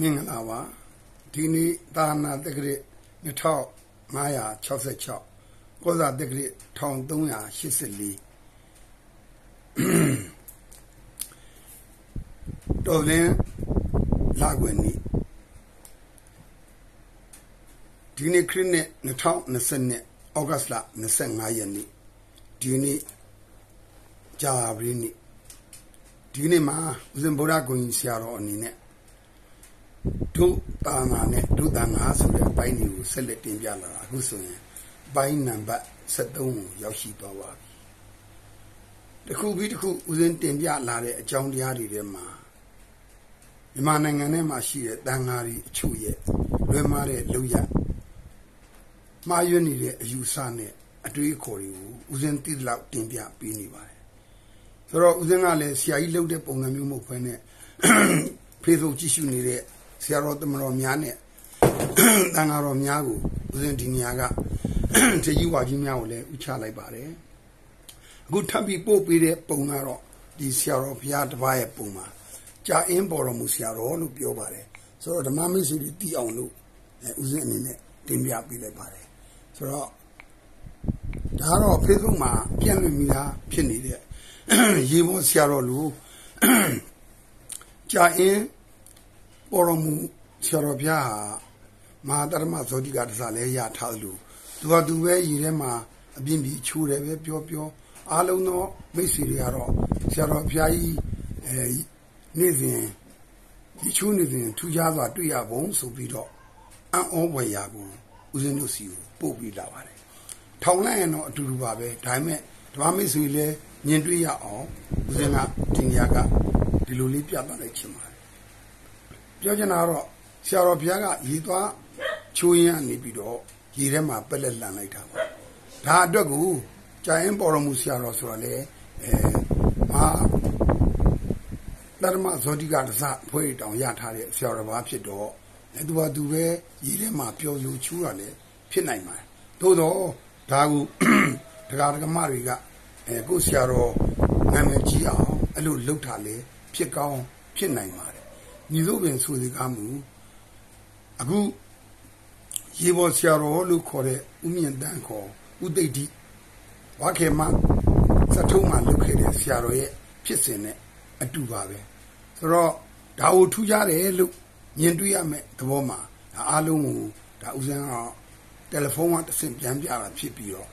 မင်္ဂလာပါဒီနေ့သာနာတက္ကရာ2566ကောဇာတက္ကရာ1384တော်လင်းလာခွင့်နေ့ဒီနေ့ခရစ်နှစ်2020ဩဂတ်လ25ရက်နေ့ဒီနေ့ကြာပြီနေ့ဒီနေ့မှာဦးဇင်ဗုဒ္ဓဂုဏ်ကြီးဆရာတော်အနေနဲ့ ဒုတာနာနဲ့ဒုတာနာဆိုတဲ့အပိုင်းတွေကိုဆက်လက်တင်ပြလာတာအခုဆိုရင်ပိုင်းနံပါတ်73ကိုရောက်ရှိသွားပါပြီ။တစ်ခုပြီးတစ်ခုဦးဇင်းတင်ပြလာတဲ့အကြောင်းတရားတွေထဲမှာမြန်မာနိုင်ငံထဲမှာရှိတဲ့တန်ဃာတွေအချို့ရဲ့လွယ်မားတဲ့လုံရမှားယွင်းနေတဲ့အယူဆနဲ့အတွေးအခေါ်တွေကိုဦးဇင်းသိလောက်တင်ပြပေးနေပါတယ်။ဆိုတော့ဦးဇင်းကလည်းဆရာကြီးလုပ်တဲ့ပုံစံမျိုးမဟုတ်ဘဲနဲ့ Facebook ကြည့်ရှုနေတဲ့ ဆရာတော်တမတော်များနဲ့တန်ဃာတော်များကိုဦးဇင်းဒီနေရာကတကြီးဝါကြီးများကိုလည်းဥချလိုက်ပါတယ်အခုထပ်ပြီးပို့ပေးတဲ့ပုံကတော့ဒီဆရာတော်ဘုရားတစ်ပါးရဲ့ပုံပါကြာအင်းပေါ်တော်မူဆရာတော်လို့ပြောပါတယ်ဆိုတော့ဓမ္မမိတ်ဆွေတွေတည်အောင်လို့ဦးဇင်းအနေနဲ့တင်ပြပေးလိုက်ပါတယ်ဆိုတော့ဒါတော့ Facebook မှာပြန့်လွင့်မိတာဖြစ်နေတဲ့ရေဘောဆရာတော်လူကြာအင်း ပေါ်တော်မူဆရာတော်ဘုရားဟာမဟာတရမဇောတိကတစားလဲရထားလို့သူကသူပဲရည်ထဲမှာအပြင်းပြီးချိုးတယ်ပဲပြောပြောအားလုံးသောမိတ်ဆွေတွေကတော့ဆရာတော်ဘုရားကြီးအဲနေ့စဉ်ဒီချိုးနေစဉ်ထူးခြားစွာတွေ့ရပုံဆိုပြီးတော့အံ့ဩဝယ်ရာကိုဦးဇင်းတို့စီကိုပို့ပြီးလာပါတယ်ထောင်လိုက်ရင်တော့အတူတူပါပဲဒါပေမဲ့ဓမ္မမိတ်ဆွေလည်းမြင်တွေ့ရအောင်ဦးဇင်းကဒီနေရာကဒီလိုလေးပြသလိုက်ချင်ပါတယ် ပြောချင်တာကတော့ဆရာတော်ဘုရားကရေသွားချိုးရင်းကနေပြီးတော့ရေထဲမှာပက်လက်လန်လိုက်တာပါဒါအတွက်ကိုကြာရင်ပေါ်တော်မူဆရာတော်ဆိုတော့လေအဲမာဓမ္မဇောတိကတစဖွဲ့တောင်ရထားတဲ့ဆရာတော်ဘာဖြစ်တော့အဲသူကသူပဲရေထဲမှာပျော်လို့ချူးတာလေဖြစ်နိုင်ပါတယ်သို့တော့ဒါကိုတရားဓမ္မတွေကအဲကိုဆရာတော်နာမည်ကြီးအောင်အဲ့လိုလှုပ်တာလေဖြစ်ကောင်းဖြစ်နိုင်ပါတယ် ညီတို့ပင်ဆိုစီကားမူအခုရေဘော်ဆရာတော်လို့ခေါ်တဲ့ဥမြင့်တန်းခေါ်ဥသိတိဝါခေမစထုံးမှာလုပ်ခဲ့တဲ့ဆရာတော်ရဲ့ဖြစ်စဉ်နဲ့အတူပါပဲဆိုတော့ဒါကိုထူးခြားတယ်လို့မြင်တွေ့ရမယ်သဘောမှာဒါအားလုံးကိုဒါဥစဉ်ကတယ်လီဖုန်းကတစ်ဆင့်ပြန်ပြတာဖြစ်ပြီးတော့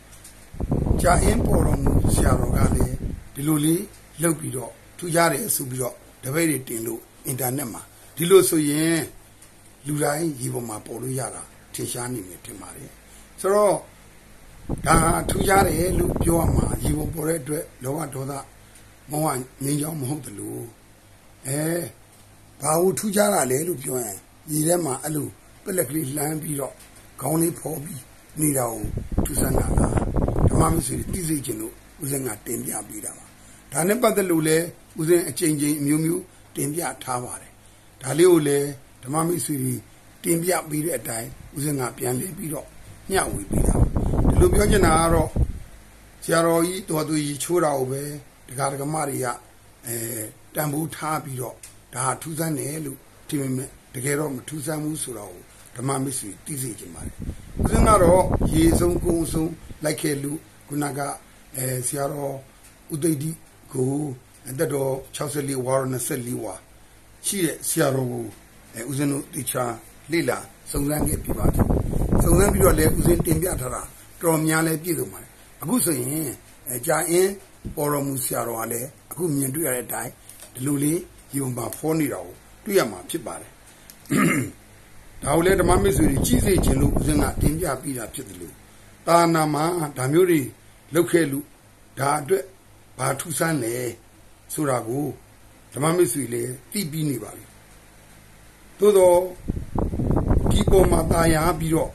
ကြာအင်းပေါ်တော်မူဆရာတော်ကလည်းဒီလိုလေးလုပ်ပြီးတော့ထူးခြားတယ်ဆိုပြီးတော့တပည့်တွေတင်လို့ အင်တာနက်မှာဒီလိုဆိုရင်လူတိုင်းရေပေါ်မှာပေါ်လို့ရတာထင်ရှားနေတယ်ထင်ပါတယ်ဆိုတော့ဒါထူးခြားတယ်လို့ပြောရမှာရေပေါ်ပေါ်တဲ့အတွက်လောဘဒေါသမောဟငြိမ်းချောင်းမဟုတ်တယ်လို့အဲဘာလို့ထူးခြားတာလဲလို့ပြောရင်ရေထဲမှာအဲ့လိုပလက်ကလေးလှမ်းပြီးတော့ခေါင်းလေးဖော်ပြီးနေတာကိုထူးဆန်းတာလားဓမ္မမဆွေတိစိတ်ခြင်းလို့ဦးဇင်းကတင်ပြပေးတာပါဒါနဲ့ပတ်သက်လို့လဲဦးဇင်းအချိန်ချင်းအမျိုးမျိုး တင်ပြထားပါတယ်ဒါလေးကိုလည်းဓမ္မမိတ်ဆွေတွေတင်ပြပြီးတဲ့အတိုင်းဦးဇင်းကပြန်လည်ပြီးတော့ညှဝေပြီးတာဒီလိုပြောချင်တာကတော့ဆရာတော်ကြီးတော်သူကြီးချိုးတာကိုပဲဒကာဒကမတွေကအဲတန်ဖိုးထားပြီးတော့ဒါထူးဆန်းတယ်လို့ဒီပေမဲ့တကယ်တော့မထူးဆန်းဘူးဆိုတော့ဓမ္မမိတ်ဆွေသိစေချင်ပါတယ်ဦးဇင်းကတော့ရေဆုံးကုန်းဆုံးလိုက်ခဲ့လို့ခုနကအဲဆရာတော်ဥသိတိကို အသက်တော်64ဝါရ24ဝါရှိတဲ့ဆရာတော်ကိုအဲဦးဇင်းတို့တေချာလေ့လာစုံစမ်းခဲ့ပြပါတယ်စုံစမ်းပြီးတော့လည်းဦးဇင်းတင်ပြထားတာတော်များလည်းပြည့်စုံပါတယ်အခုဆိုရင်အဲကြာအင်းပေါ်တော်မူဆရာတော်ကလည်းအခုမြင်တွေ့ရတဲ့အတိုင်းဒီလိုလေးယုံပါဖောနေတာကိုတွေ့ရမှာဖြစ်ပါတယ်ဒါကိုလည်းဓမ္မမိတ်ဆွေကြီးကြီးစေခြင်းလို့ဦးဇင်းကတင်ပြပြီးတာဖြစ်တယ်လို့တာနာမှာဒါမျိုးတွေလောက်ခဲ့လို့ဒါအတွက်ဘာထူးဆန်းလဲ ဆိုတာကိုဓမ္မမိတ်ဆွေလည်းသိပြီးနေပါပြီသို့တော့ဒီပေါ်မှာတာယာပြီးတော့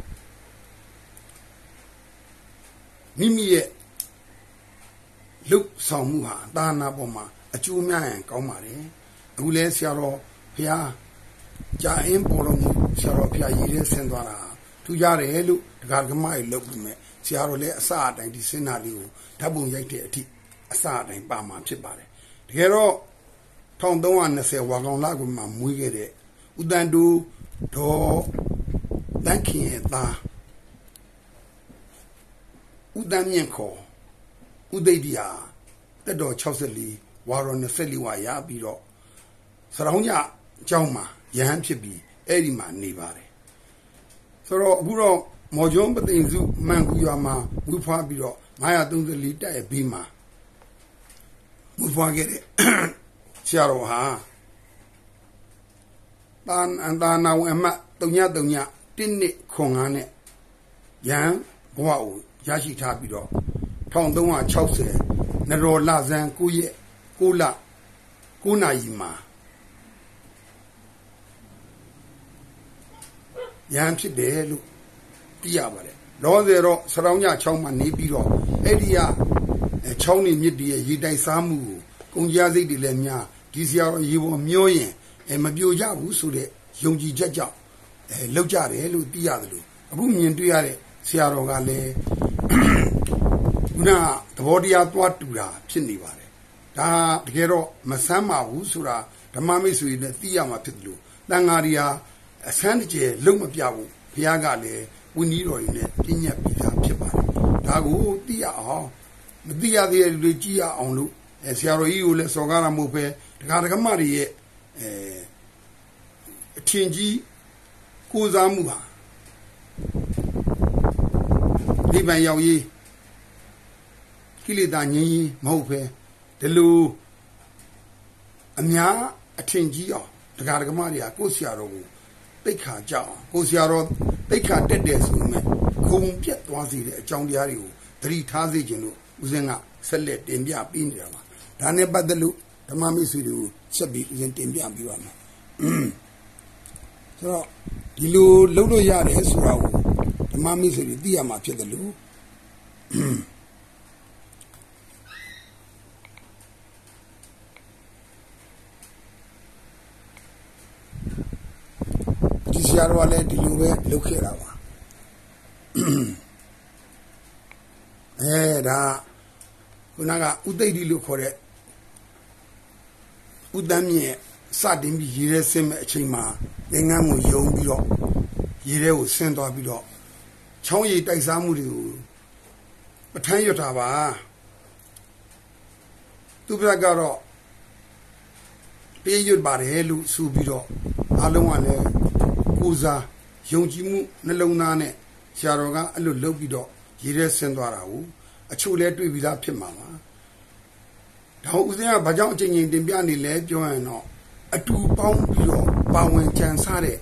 မိမိရဲ့လုတ်ဆောင်မှုဟာတာနာပေါ်မှာအကျိုးများရင်ကောင်းပါတယ်အခုလဲဆရာတော်ဘုရားကြာအင်းပေါ်တော်မူဆရာတော်ဘုရားရည်ရဲဆင်းသွားတာထူကြတယ်လို့ဒကာကမကြီးလုပ်ပြီးမဲ့ဆရာတော်လည်းအစအတိုင်းဒီစင်နာလေးကိုဓာတ်ပုံရိုက်တဲ့အထိအစအတိုင်းပါမှာဖြစ်ပါတယ် တကယ်တော့1320ဝါကောင်လကမှာမွေးခဲ့တဲ့ဦးတန်တူဒေါ်တန်ခင်ရဲ့သားဦးတန်မြင့်ခေါ်ဦးသိဒ္ဓရာတက်တော်64ဝါရော24ဝါရပြီးတော့စရောင်းရအကြောင်းမှာရဟန်းဖြစ်ပြီးအဲ့ဒီမှာနေပါတယ်ဆိုတော့အခုတော့မော်ဂျွန်းပသိမ်စုမန်ကူရွာမှာဝှဖွားပြီးတော့934တက်ရဲ့ဘေးမှာ ဝှဖွားခဲ့တဲ့ဆရာတော်ဟာတန်အန်တာနာဝအမတ်တုံညတုံညတင်းနစ်ခွန်ငါနဲ့ရန်ဘဝကိုရရှိထားပြီးတော့1360နရောလဇန်9ရက်9လ9နာရီမှာရန်ဖြစ်တယ်လို့သိရပါတယ်လောဆယ်တော့စရောင်းညချောင်းမှာနေပြီးတော့အဲ့ဒီက ချောင်းနေမြစ်တည်းရဲ့ရေတိုင်စားမှုကိုကုန်ကြစိတ်တွေလည်းများဒီဆရာတော်ရေပေါ်မျောရင်အဲမပြိုကြဘူးဆိုတဲ့ယုံကြည်ချက်ကြောင့်အဲလောက်ကြတယ်လို့သိရတယ်လို့အခုမြင်တွေ့ရတဲ့ဆရာတော်ကလည်းခုနသဘောတရားသွားတူတာဖြစ်နေပါတယ်ဒါတကယ်တော့မဆမ်းပါဘူးဆိုတာဓမ္မမိတ်ဆွေနဲ့သိရမှာဖြစ်တယ်လို့တန်ဃာရီဟာအဆန်းတကျယ်လုံးမပြဘူးဘုရားကလည်းဝိနည်းတော်ကြီးနဲ့ပြညတ်ပြီးသားဖြစ်ပါတယ်ဒါကိုသိရအောင် မသိရသေးတဲ့လူတွေကြည့်ရအောင်လို့အဲဆရာတော်ကြီးကိုလည်းစော်ကားတာမဟုတ်ပဲဒကာဒကမတွေရဲ့အဲအထင်ကြီးကိုးစားမှုဟာဒီပံရောက်ရေးကိလေသာငြင်းရေးမဟုတ်ပဲဒီလိုအများအထင်ကြီးအောင်ဒကာဒကမတွေကကိုယ်ဆရာတော်ကိုတိတ်ခါကြအောင်ကိုယ်ဆရာတော်တိတ်ခါတက်တယ်ဆိုမှခုံပြက်သွားစေတဲ့အကြောင်းတရားတွေကိုသတိထားစေခြင်းလို့ ဦးဇင်းကဆက်လက်တင်ပြပေးနေတာပါဒါနဲ့ပတ်သက်လို့ဓမ္မမိတ်ဆွေတွေကိုဆက်ပြီးဦးဇင်းတင်ပြပေးပါမယ်ဆိုတော့ဒီလိုလုပ်လို့ရတယ်ဆိုတာကိုဓမ္မမိတ်ဆွေတွေသိရမှာဖြစ်တယ်လို့ဒီဆရာတော်ကလည်းဒီလိုပဲလုပ်ခဲ့တာပါအဲဒါ ခုနကဥသိတိလို့ခေါ်တဲ့ဥတမ်းမြင့်စတင်ပြီးရေထဲဆင်းမဲ့အချိန်မှာသင်္ကန်းကိုယုံပြီးတော့ရေထဲကိုဆင်းသွားပြီးတော့ချောင်းရည်တိုက်စားမှုတွေကိုပထမ်းရွတ်တာပါသူပြကတော့ပေးရွတ်ပါတယ်လို့ဆိုပြီးတော့အလုံးကလည်းကိုစားယုံကြည်မှုနှလုံးသားနဲ့ဆရာတော်ကအဲ့လိုလုပ်ပြီးတော့ရေထဲဆင်းသွားတာကို အချို့လဲတွေ့ပြီးသားဖြစ်မှာပါဒါဦးစင်းကဘာကြောင့်အချိန်ချင်းတင်ပြနေလဲပြောရင်တော့အတူပေါင်းပြီးတော့ပါဝင်ကြံစားတဲ့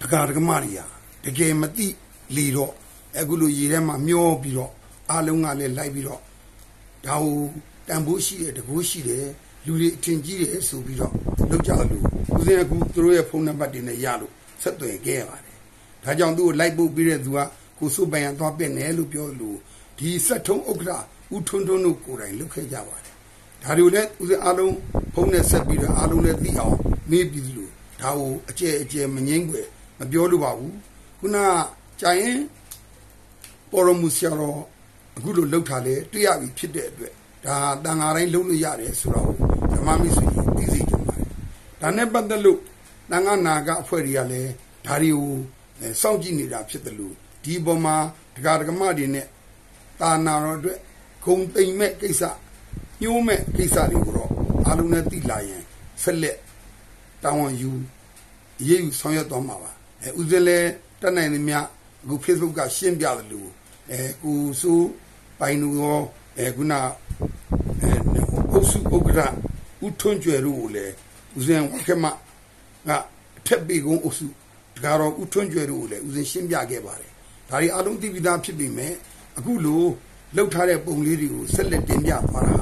ဒကာဒကမတွေဟာတကယ်မသိလေတော့အခုလိုရေထဲမှာမျောပြီးတော့အားလုံးကလည်းလိုက်ပြီးတော့ဒါဟိုတန်ဖိုးရှိတယ်တကိုးရှိတယ်လူတွေအထင်ကြီးတယ်ဆိုပြီးတော့လောက်ကြလို့ဦးစင်းအခုသူတို့ရဲ့ဖုန်းနံပါတ်တွေနဲ့ရလို့ဆက်သွယ်ခဲ့ရပါတယ်ဒါကြောင့်သူ့ကိုလိုက်ပို့ပြီးတဲ့သူကကိုစုပိုင်ရသွားပင့်တယ်လို့ပြောလို့ ဒီဆက်ထုံးဥက္ကဋဦးထွန်းထွန်းတို့ကိုယ်တိုင်လုပ်ခဲ့ကြပါတယ်ဒါတွေကိုလည်းဦးစင်းအားလုံးဖုန်းနဲ့ဆက်ပြီးတော့အားလုံးလည်းသိအောင်မေးပြီးလို့ဒါကိုအကျဲအကျဲမငင်းွယ်မပြောလို့ပါဘူးခုနကြာရင်ပေါ်ရမူဆရာတော်အခုလိုလှုပ်ထားလေတွေ့ရပြီဖြစ်တဲ့အတွက်ဒါတန်ဃာတိုင်းလှုပ်လို့ရတယ်ဆိုတော့ဓမ္မမိတ်ဆွေသိစေချင်ပါတယ်ဒါနဲ့ပတ်သက်လို့တန်ဃာနာကအဖွဲ့တွေကလည်းဒါတွေကိုစောင့်ကြည့်နေတာဖြစ်တယ်လို့ဒီပေါ်မှာဒကာဒကမတွေနဲ့ တာနာတော်အတွက်ဂုံတိမ်မဲ့ကိစ္စညှိုးမဲ့ကိစ္စတွေကိုတော့အားလုံးနဲ့သိလာရင်ဆက်လက်တောင်းဝန်ယူရေးယူဆောင်ရွက်သွားမှာပါအဲဦးဇင်းလဲတက်နိုင်နေမြအခု Facebook ကရှင်းပြတယ်လို့အဲကိုစိုးပိုင်လူရောအဲခုနအဲအုပ်စုဥက္ကဋ္ဌဦးထွန်းကျွယ်တို့ကိုလည်းဦးဇင်းဝခမကအထက်ပေကုန်းအုပ်စုဒါကတော့ဦးထွန်းကျွယ်တို့ကိုလည်းဦးဇင်းရှင်းပြခဲ့ပါတယ်ဒါတွေအလုံးသိပြီးသားဖြစ်ပြီမဲ့ အခုလိုလှုပ်ထားတဲ့ပုံလေးတွေကိုဆက်လက်တင်ပြသွားတာ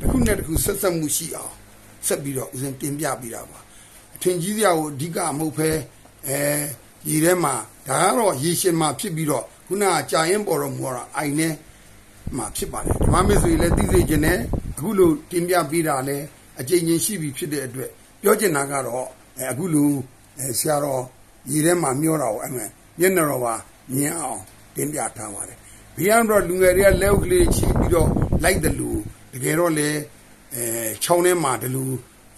တစ်ခုနဲ့တစ်ခုဆက်ဆက်မှုရှိအောင်ဆက်ပြီးတော့ဦးဇင်းတင်ပြပြီးတာပါအထင်ကြီးစရာကိုအဓိကမဟုတ်ဖဲအဲရေထဲမှာဒါကတော့ရေရှင်မှာဖြစ်ပြီးတော့ခုနကကြာရင်ပေါ်တော့မူတော့အိုင်နေမှာဖြစ်ပါတယ်ဓမ္မမစ္စရိလည်းသိစေခြင်းနဲ့အခုလိုတင်ပြပေးတာလည်းအကျဉ်းချင်းရှိပြီဖြစ်တဲ့အတွက်ပြောချင်တာကတော့အခုလိုဆရာတော်ရေထဲမှာမျောတာကိုအဲ့မဲ့မျက်နှာတော်ပါမြင်အောင်တင်ပြထားပါတယ် ဘီယန်တော့လူငယ်တွေကလက်ဥကလေးချီပြီးတော့လိုက်တယ်လို့တကယ်တော့လေအဲချောင်းထဲမှာဒီလို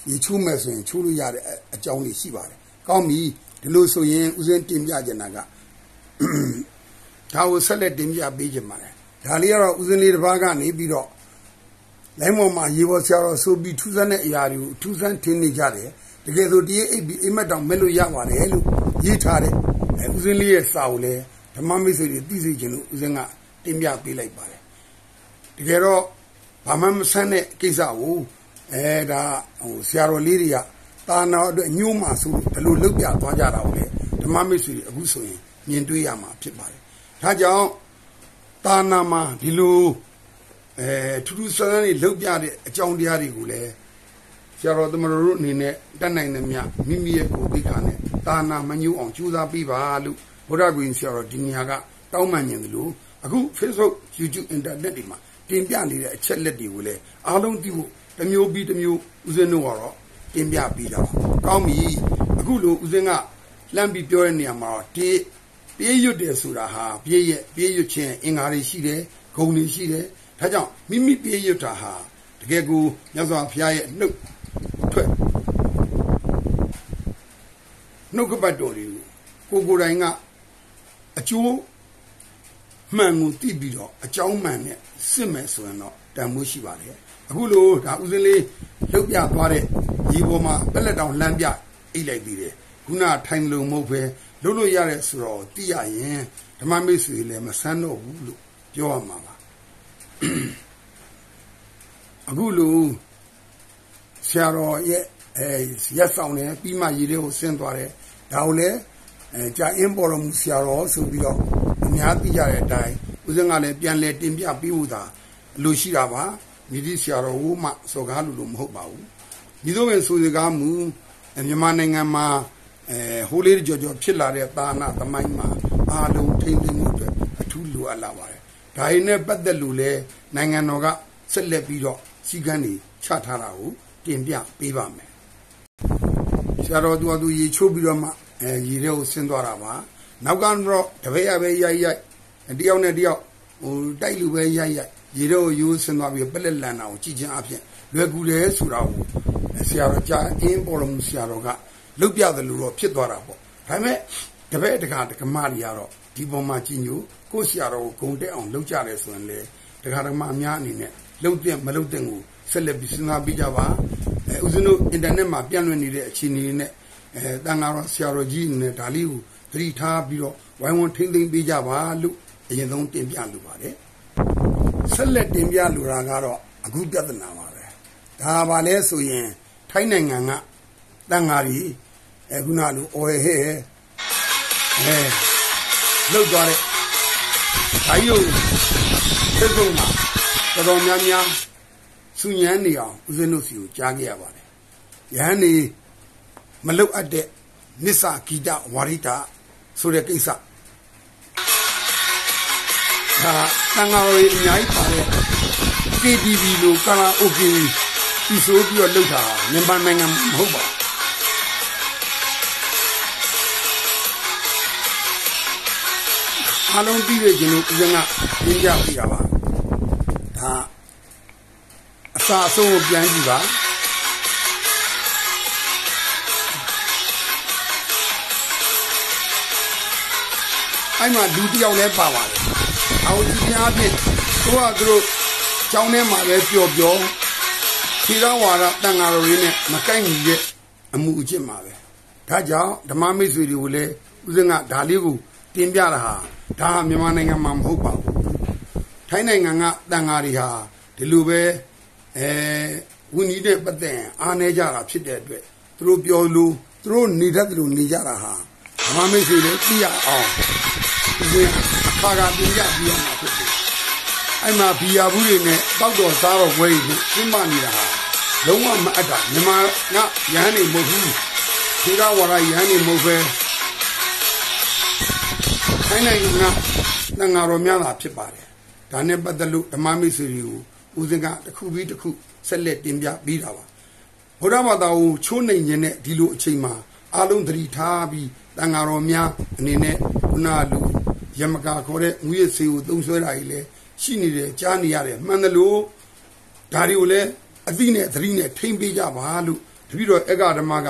ရေချိုးမဲ့ဆိုရင်ချိုးလို့ရတဲ့အကြောင်းလေးရှိပါတယ်ကောင်းပြီဒီလိုဆိုရင်ဦးဇင်းတင်ပြကြတာကဒါကိုဆက်လက်တင်ပြပေးကြပါမယ်ဒါလေးကတော့ဦးဇင်းလေးတစ်ပါးကနေပြီးတော့လိုင်းပေါ်မှာရေပေါ်ဆရာတော်ဆိုပြီးထူးဆန်းတဲ့အရာတွေကိုထူးဆန်းထင်းနေကြတယ်တကယ်ဆိုဒီအိပ်ပြီးအိမ်မက်တောင်မဲ့လို့ရပါတယ်လို့ရေးထားတယ်အဲဦးဇင်းလေးရဲ့စာကိုလည်းဓမ္မမိတ်ဆွေတွေသိစေချင်လို့ဦးဇင်းက တင်ပြပေးလိုက်ပါတယ်တကယ်တော့ဘာမှမဆန်းတဲ့ကိစ္စကိုအဲဒါဟိုဆရာတော်လေးတွေကတာနာအတွက်ညှိုးမှဆိုလို့ဘယ်လိုလုပ်ပြသွားကြတာကိုလဲဓမ္မမိတ်ဆွေတွေအခုဆိုရင်မြင်တွေ့ရမှာဖြစ်ပါတယ်ဒါကြောင့်တာနာမှာဒီလိုအဲထူးထူးဆန်းဆန်းတွေလုပ်ပြတဲ့အကြောင်းတရားတွေကိုလည်းဆရာတော်သမတော်တို့အနေနဲ့တတ်နိုင်တဲ့မြမိမိရဲ့ကိုယ်သိက္ခာနဲ့တာနာမညှိုးအောင်ကြိုးစားပေးပါလို့ဘုရားရှင်ဆရာတော်ဒီနေရာကတောင်းပန်နေတယ်လို့ အခု Facebook YouTube Internet တွေမှာတင်ပြနေတဲ့အချက်လက်တွေကိုလည်းအားလုံးသိဖို့တစ်မျိုးပြီးတစ်မျိုးဦးဇင်းတို့ကတော့တင်ပြပြီးတာကောင်းပြီအခုလိုဦးဇင်းကလမ်းပြီးပြောတဲ့နေရာမှာဒီပြေးရွတ်တယ်ဆိုတာဟာပြေးရဲ့ပြေးရွတ်ခြင်းအင်္ဂါတွေရှိတယ်ဂုဏ်တွေရှိတယ်ဒါကြောင့်မိမိပြေးရွတ်တာဟာတကယ်ကိုမြတ်စွာဘုရားရဲ့နှုတ်ထွက်နှုတ်ကပတ်တော်တွေကိုကိုကိုယ်တိုင်ကအကျိုး မှန်ကိုသိပြီးတော့အကြောင်းမှန်နဲ့စစ်မယ်ဆိုရင်တော့တန်မိုးရှိပါတယ်အခုလိုဒါဦးစင်းလေးလှုပ်ပြသွားတဲ့ဒီပေါ်မှာပက်လက်တောင်လမ်းပြအိတ်လိုက်ပြီးတယ်ခုနထိုင်လုံမဟုတ်ပဲလှုပ်လို့ရတဲ့ဆိုတော့သိရရင်ဓမ္မမိတ်ဆွေလည်းမဆန်းတော့ဘူးလို့ပြောရမှာပါအခုလိုဆရာတော်ရဲ့အဲရက်ဆောင်တယ်ပြီးမှရေတွေကိုဆင်းသွားတယ်ဒါကိုလည်းအဲကြာအင်းပေါ်တော်မူဆရာတော်ဆိုပြီးတော့ အများသိကြတဲ့အတိုင်းဦးဇင်းကလည်းပြန်လဲတင်ပြပြီးဦးတာလူရှိတာပါမိသည့်ဆရာတော်ဟိုမှစော်ကားလူလိုမဟုတ်ပါဘူးဒီလိုပဲဆိုစကားမူမြန်မာနိုင်ငံမှာအဲဟိုးလေးကြော်ကြော်ဖြစ်လာတဲ့သာနာသမိုင်းမှာအားလုံးထိမ့်သိမ်းမှုအတွက်အထူးလိုအပ်လာပါတယ်ဒါရင်းနဲ့ပတ်သက်လို့လဲနိုင်ငံတော်ကဆက်လက်ပြီးတော့စီကန်းတွေချထားတာကိုတင်ပြပေးပါမယ်ဆရာတော်သူကသူရေချိုးပြီးတော့မှအဲရေတွေကိုဆင်းသွားတာပါ နောက်ကတော့တပည့်ရပဲရိုက်ရိုက်တယောက်နဲ့တယောက်ဟိုတိုက်လူပဲရိုက်ရိုက်ရေတော့ရိုးဆင်းသွားပြီးပလက်လန်တာကိုကြည်ချင်းအဖြစ်လွယ်ကူတယ်ဆိုတာကိုဆရာတော်ကြာအင်းပေါ်တော်မူဆရာတော်ကလုတ်ပြတယ်လို့တော့ဖြစ်သွားတာပေါ့ဒါပေမဲ့တပည့်တကာတကမတွေကတော့ဒီပေါ်မှာကြည်ညိုကိုဆရာတော်ကိုဂုံတက်အောင်လုပ်ကြတယ်ဆိုရင်လေတကာတကမအများအနေနဲ့လုတ်တဲ့မလုတ်တဲ့ကိုဆက်လက်ပြီးစဉ်းစားပြီးကြပါအဲဦးဇင်းတို့အင်တာနက်မှာပြန့်လွင့်နေတဲ့အခြေအနေတွေနဲ့အဲတန်ဃာတော်ဆရာတော်ကြီးနဲ့ဒါလေးကို သတိထားပြီးတော့ဝိုင်းဝန်းထိမ့်သိမ့်ပေးကြပါလို့အရင်ဆုံးတင်ပြလိုပါတယ်ဆက်လက်တင်ပြလိုတာကတော့အခုပြဿနာပါပဲဒါပါလဲဆိုရင်ထိုင်းနိုင်ငံကတန်ဃာကြီးအခုနလိုအော်ဟဲဟဲအဲလောက်သွားတဲ့ဒါကြီးကိုသက်ဆုံးမှာတော်တော်များများစုညမ်းနေအောင်ဦးဇင်းတို့စီကိုကြားခဲ့ရပါတယ်ယဟန်နေမလုတ်အပ်တဲ့နစ္စဂီတဝါရိတ ဆိုတဲ့ကိစ္စဒါတန်ဃာတော်ကြီးအများကြီးပါတဲ့ KTV လို့ကာလာအိုကေဒီဆိုပြီးတော့လုပ်တာမြန်မာနိုင်ငံမဟုတ်ပါအားလုံးပြီးရခြင်းလို့ဦးဇင်းကပြင်းပြပြတာပါဒါအစာအဆုံးကိုပြန်ကြည့်ပါ အဲ့မှာလူတယောက်လည်းပါပါတယ်။အော်ဒီများဖြင့်သူကသူတို့ကျောင်းထဲမှာပဲပျော်ပျော်ခြေတော်ဝါဒတန်ဃာတော်တွေနဲ့မကိုက်ညီတဲ့အမှုအကျင့်မှာပဲ။ဒါကြောင့်ဓမ္မမိတ်ဆွေတွေကိုလည်းဦးဇင်းကဒါလေးကိုတင်ပြတာဟာဒါမြန်မာနိုင်ငံမှာမဟုတ်ပါဘူး။ထိုင်းနိုင်ငံကတန်ဃာတွေဟာဒီလိုပဲအဲဝိနည်းနဲ့ပတ်သက်အားနေကြတာဖြစ်တဲ့အတွက်သူတို့ပြောလို့သူတို့နေတတ်တယ်လို့နေကြတာဟာ ဓမ္မမိတ်ဆွေတွေသိရအောင်ဒီအခါကပြင်ကြပြီးရမှာဖြစ်တယ်။အဲ့မှာဘီယာဘူးတွေနဲ့တောက်တော်စားတော့ဝဲကြီးရှင်းမနေတာဟာလုံးဝမအပ်တာမြန်မာကရဟန်းနေမဟုတ်ဘူး။ဒီကဝရရဟန်းနေမဟုတ်ပဲတိုင်းနိုင်ငံကတန်ဃာတော်များတာဖြစ်ပါတယ်။ဒါနဲ့ပတ်သက်လို့ဓမ္မမိတ်ဆွေတွေကိုဦးစင်ကတစ်ခုပြီးတစ်ခုဆက်လက်တင်ပြပြီးတာပါ။ဘုရားဘာသာကိုချိုးနှိမ်ခြင်းနဲ့ဒီလိုအချိန်မှာ အလုံးသတိထားပြီးတန်ဃာတော်များအနေနဲ့ခုနလူယမကာခေါ်တဲ့ငွေစေကိုသုံးဆွဲတာကြီးလည်းရှိနေတယ်ကြားနေရတယ်မှန်တယ်လို့ဒါတွေကိုလည်းအသိနဲ့သတိနဲ့ထိမ့်ပေးကြပါလို့တပည့်တော်အက္ခဓမ္မက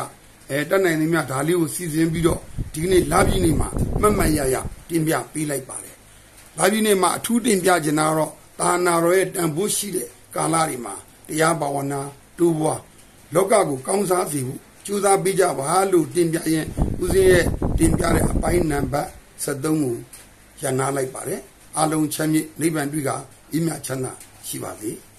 အဲတက်နိုင်နေမြဒါလေးကိုစီစဉ်ပြီးတော့ဒီကနေ့လာပြည်နေမှာမှတ်မှတ်ရရတင်ပြပေးလိုက်ပါတယ်လာပြည်နေမှာအထူးတင်ပြချင်တာကတော့တာနာတော်ရဲ့တန်ဖိုးရှိတဲ့ကာလတွေမှာတရားဘာဝနာတိုးပွားလောကကိုကောင်းစားစေဖို့ ကြိုးစားပေးကြပါလို့တင်ပြရင်ဦးစင်းရဲ့တင်ပြတဲ့အပိုင်းနံပါတ်73ကိုရနာလိုက်ပါတယ်အလုံးချမ်းမြေ့နိဗ္ဗာန်တွေ့ကအမြတ်ချမ်းသာရှိပါစေ။